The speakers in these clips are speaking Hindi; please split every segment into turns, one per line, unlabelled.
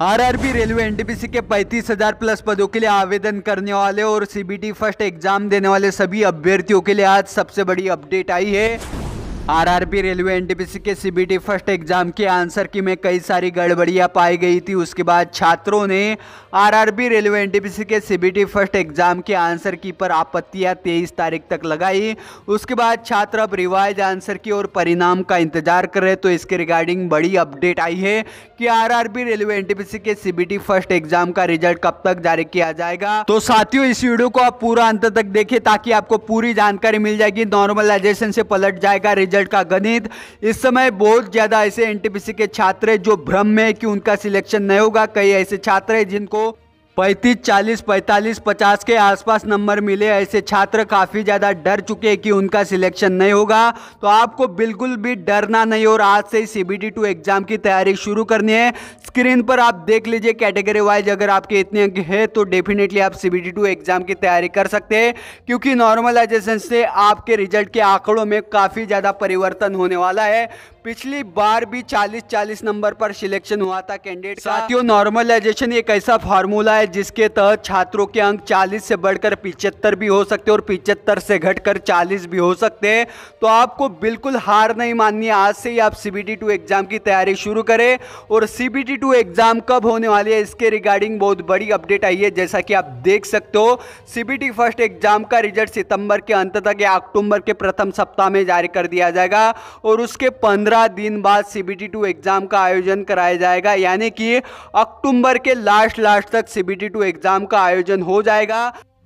आरआरबी रेलवे एनटीपीसी के पैंतीस हज़ार प्लस पदों के लिए आवेदन करने वाले और सीबीटी फ़र्स्ट एग्ज़ाम देने वाले सभी अभ्यर्थियों के लिए आज सबसे बड़ी अपडेट आई है। आरआरबी रेलवे एनटीपीसी के सीबीटी फ़र्स्ट एग्ज़ाम के आंसर की में कई सारी गड़बड़ियाँ पाई गई थी। उसके बाद छात्रों ने आरआरबी रेलवे एनटीपीसी के सीबीटी फ़र्स्ट एग्ज़ाम के आंसर की पर आपत्तियाँ 23 तारीख तक लगाई। उसके बाद छात्र अब रिवाइज आंसर की और परिणाम का इंतज़ार कर रहे तो इसके रिगार्डिंग बड़ी अपडेट आई है कि आरआरबी रेलवे एनटीपीसी के सीबीटी फ़र्स्ट एग्ज़ाम का रिज़ल्ट कब तक जारी किया जाएगा। तो साथियों, इस वीडियो को आप पूरा अंत तक देखें ताकि आपको पूरी जानकारी मिल जाएगी। नॉर्मलाइजेशन से पलट जाएगा रिज़ल्ट। का गणित। इस समय बहुत ज़्यादा ऐसे एनटीपीसी के छात्र हैं जो भ्रम में कि उनका सिलेक्शन नहीं होगा। कई ऐसे छात्र हैं जिनको पैंतीस, चालीस, पैंतालीस, पचास के आसपास नंबर मिले। ऐसे छात्र काफ़ी ज़्यादा डर चुके हैं कि उनका सिलेक्शन नहीं होगा। तो आपको बिल्कुल भी डरना नहीं और आज से ही सी बी टू एग्ज़ाम की तैयारी शुरू करनी है। स्क्रीन पर आप देख लीजिए कैटेगरी वाइज अगर आपके इतने अंक है तो डेफिनेटली आप सी एग्ज़ाम की तैयारी कर सकते हैं, क्योंकि नॉर्मलाइजेशन से आपके रिज़ल्ट के आंकड़ों में काफ़ी ज़्यादा परिवर्तन होने वाला है। पिछली बार भी 40-40 नंबर पर सिलेक्शन हुआ था कैंडिडेट साथियों, नॉर्मलाइजेशन एक ऐसा फार्मूला है जिसके तहत छात्रों के अंक 40 से बढ़कर पिचहत्तर भी हो सकते हैं और पिचहत्तर से घटकर 40 भी हो सकते हैं। तो आपको बिल्कुल हार नहीं माननी है। आज से ही आप सीबीटी टू एग्ज़ाम की तैयारी शुरू करें और सीबीटी टू एग्ज़ाम कब होने वाली है इसके रिगार्डिंग बहुत बड़ी अपडेट आई है। जैसा कि आप देख सकते हो सीबीटी फ़र्स्ट एग्ज़ाम का रिज़ल्ट सितंबर के अंत तक या अक्टूबर के प्रथम सप्ताह में जारी कर दिया जाएगा और उसके पंद्रह पंद्रह दिन बाद सीबीटी टू एग्ज़ाम का आयोजन कराया जाएगा। यानी कि अक्टूबर के लास्ट लास्ट तक सीबीटी टू एग्ज़ाम का आयोजन हो जाएगा।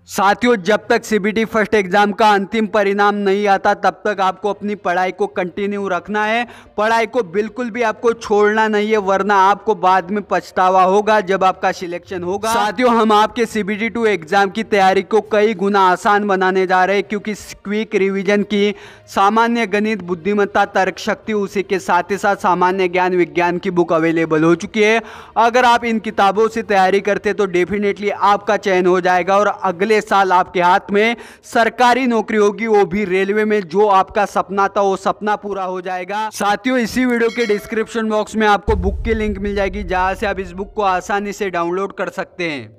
साथियों, जब तक सीबीटी फ़र्स्ट एग्ज़ाम का अंतिम परिणाम नहीं आता, तब तक आपको अपनी पढ़ाई को कंटिन्यू रखना है। पढ़ाई को बिल्कुल भी आपको छोड़ना नहीं है, वरना आपको बाद में पछतावा होगा जब आपका सिलेक्शन होगा। साथियों, हम आपके सीबीटी टू एग्ज़ाम की तैयारी को कई गुना आसान बनाने जा रहे हैं, क्योंकि क्विक रिविजन की सामान्य गणित, बुद्धिमत्ता तर्क शक्ति उसी के साथ ही साथ सामान्य ज्ञान, विज्ञान की बुक अवेलेबल हो चुकी है। अगर आप इन किताबों से तैयारी करते तो डेफिनेटली आपका चयन हो जाएगा और साल आपके हाथ में, सरकारी नौकरी होगी, वो भी रेलवे में, जो आपका सपना था, वो सपना पूरा हो जाएगा। साथियों, इसी वीडियो के डिस्क्रिप्शन बॉक्स में आपको बुक की लिंक मिल जाएगी, जहाँ से आप इस बुक को आसानी से डाउनलोड कर सकते हैं।